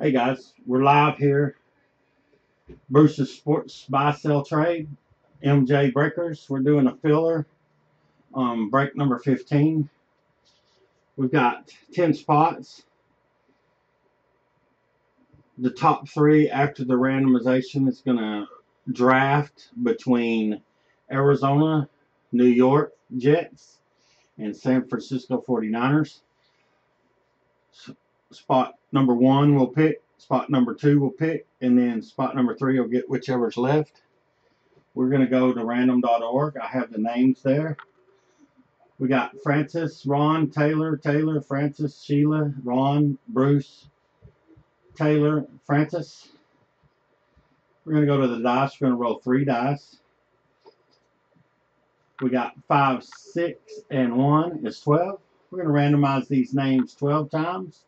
Hey guys, we're live here. Bruce's Sports Buy Sell Trade, MJ Breakers. We're doing a filler, um, break number 15. We've got 10 spots. The top three after the randomization is going to draft between Arizona, New York Jets, and San Francisco 49ers. Spot number one will pick, spot number two will pick, and then spot number three will get whichever's left. We're going to go to random.org. I have the names there. We got Francis, Ron, Taylor, Taylor, Francis, Sheila, Ron, Bruce, Taylor, Francis. We're going to go to the dice. We're going to roll three dice. We got 5, 6, and 1 is 12. We're going to randomize these names 12 times.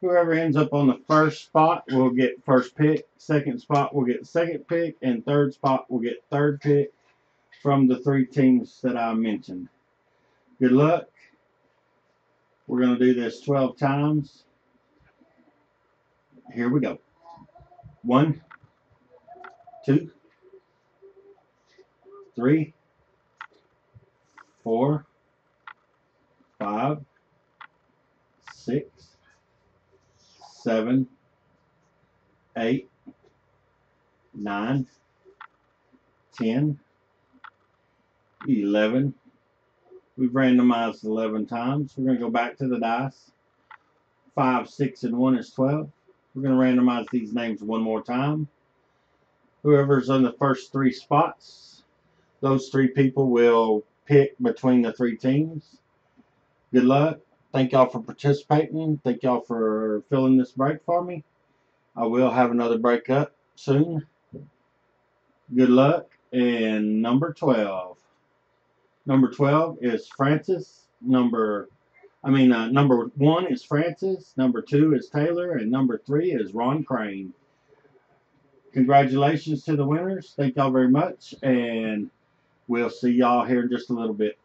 Whoever ends up on the first spot will get first pick. Second spot will get second pick. And third spot will get third pick from the three teams that I mentioned. Good luck. We're going to do this 12 times. Here we go. One, two, three, four, five, six, seven, eight, nine, ten, eleven. We've randomized 11 times. We're going to go back to the dice. 5, 6, and 1 is 12. We're going to randomize these names one more time. Whoever's on the first three spots, those three people will pick between the three teams. Good luck. Thank y'all for participating. Thank y'all for filling this break for me. I will have another break up soon. Good luck. And number 12. Number 12 is Francis. Number, I mean, uh, number one is Francis. Number two is Taylor. And number three is Ron Crane. Congratulations to the winners. Thank y'all very much. And we'll see y'all here in just a little bit.